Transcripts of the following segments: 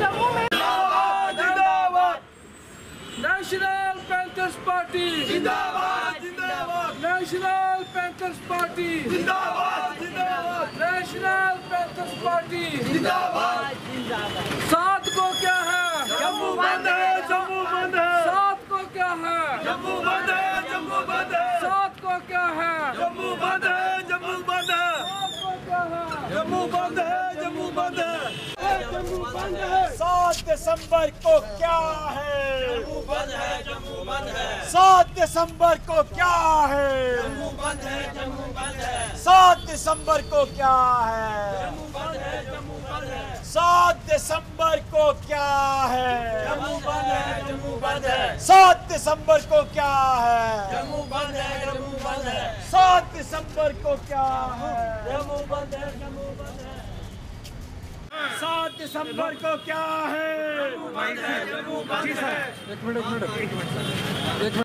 Jammu national panthers party जिंदाबाद जिंदाबाद. National panthers party जिंदाबाद जिंदाबाद. नेशनल पैंथर्स पार्टी जिंदाबाद. जिंदाबाद सात को क्या है? जम्मू बंद है जम्मू बंद है. सात को क्या है? जम्मू बंद है जम्मू बंद है. सात को क्या है? जम्मू बंद है जम्मू बंद है? जम्मू बंद है जम्मू बंद है. सात दिसंबर को क्या है जम्मू बंद है जम्मू बंद है सात दिसंबर को क्या है जम्मू बंद है जम्मू बंद है सात दिसंबर को क्या है जम्मू बंद है जम्मू बंद है सात दिसंबर को क्या है जम्मू बंद है जम्मू बंद है सात दिसंबर को क्या है जम्मू बंद है जम्मू बंद है सात दिसंबर को क्या है जम्मू बंद है जम्मू बंद है सात दिसंबर को क्या है?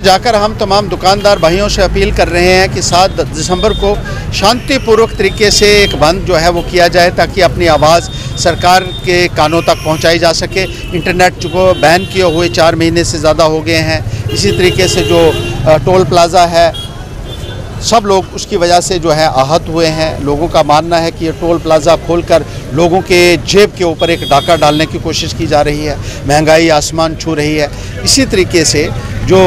जाकर हम तमाम दुकानदार भाइयों से अपील कर रहे हैं कि सात दिसंबर को शांतिपूर्वक तरीके से एक बंद जो है वो किया जाए ताकि अपनी आवाज़ सरकार के कानों तक पहुंचाई जा सके। इंटरनेट को बैन किए हुए चार महीने से ज़्यादा हो गए हैं। इसी तरीके से जो टोल प्लाज़ा है सब लोग उसकी वजह से जो है आहत हुए हैं। लोगों का मानना है कि ये टोल प्लाज़ा खोलकर लोगों के जेब के ऊपर एक डाका डालने की कोशिश की जा रही है। महँगाई आसमान छू रही है। इसी तरीके से जो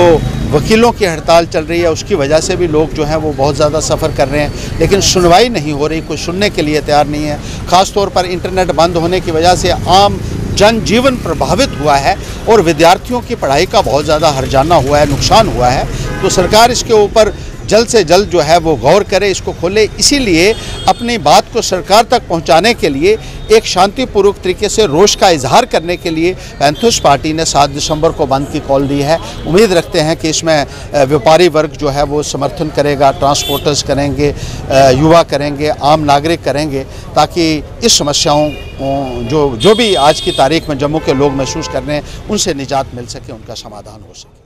वकीलों की हड़ताल चल रही है, उसकी वजह से भी लोग जो हैं वो बहुत ज़्यादा सफ़र कर रहे हैं। लेकिन सुनवाई नहीं हो रही, कोई सुनने के लिए तैयार नहीं है। ख़ास तौर पर इंटरनेट बंद होने की वजह से आम जनजीवन प्रभावित हुआ है और विद्यार्थियों की पढ़ाई का बहुत ज़्यादा हरजाना हुआ है, नुकसान हुआ है। तो सरकार इसके ऊपर जल्द से जल्द जो है वो गौर करे, इसको खोले। इसीलिए अपनी बात को सरकार तक पहुँचाने के लिए, एक शांतिपूर्वक तरीके से रोष का इजहार करने के लिए पैंथर्स पार्टी ने सात दिसंबर को बंद की कॉल दी है। उम्मीद रखते हैं कि इसमें व्यापारी वर्ग जो है वो समर्थन करेगा, ट्रांसपोर्टर्स करेंगे युवा करेंगे, आम नागरिक करेंगे, ताकि इस समस्याओं जो जो भी आज की तारीख में जम्मू के लोग महसूस कर रहे हैं, उनसे निजात मिल सके, उनका समाधान हो सके।